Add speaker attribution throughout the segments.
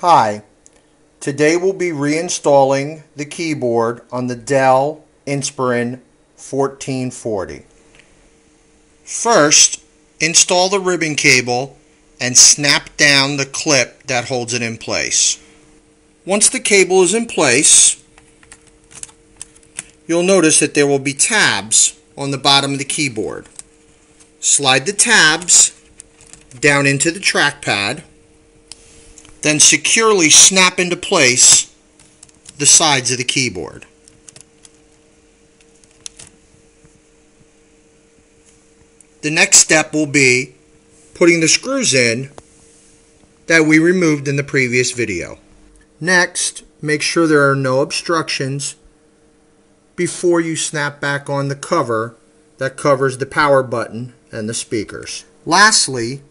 Speaker 1: Hi, today we'll be reinstalling the keyboard on the Dell Inspiron 1440. First, install the ribbon cable and snap down the clip that holds it in place. Once the cable is in place, you'll notice that there will be tabs on the bottom of the keyboard. Slide the tabs down into the trackpad, then securely snap into place the sides of the keyboard. The next step will be putting the screws in that we removed in the previous video. Next, make sure there are no obstructions before you snap back on the cover that covers the power button and the speakers. Lastly,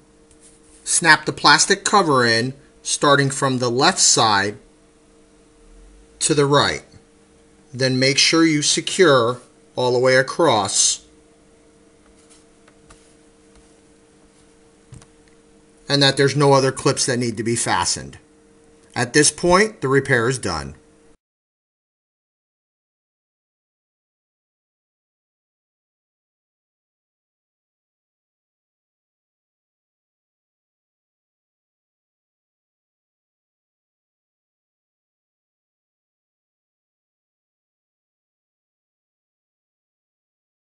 Speaker 1: snap the plastic cover in starting from the left side to the right. Then make sure you secure all the way across and that there's no other clips that need to be fastened. At this point, the repair is done.